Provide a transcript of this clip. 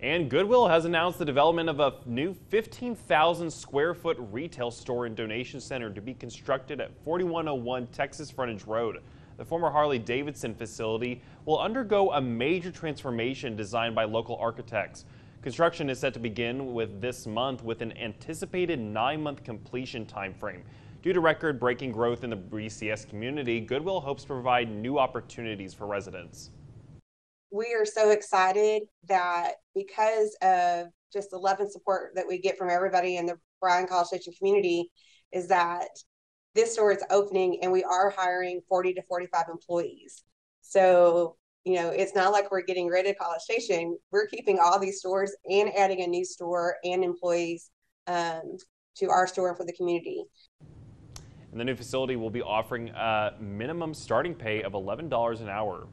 And Goodwill has announced the development of a new 15,000 square foot retail store and donation center to be constructed at 4101 Texas Frontage Road. The former Harley Davidson facility will undergo a major transformation designed by local architects. Construction is set to begin with this month with an anticipated nine-month completion timeframe. Due to record-breaking growth in the BCS community, Goodwill hopes to provide new opportunities for residents we are so excited that because of just the love and support that we get from everybody in the Bryan College Station community, is that this store is opening and we are hiring 40 to 45 employees. So, you know, it's not like we're getting rid of College Station. We're keeping all these stores and adding a new store and employees um, to our store for the community. And the new facility will be offering a minimum starting pay of $11 an hour.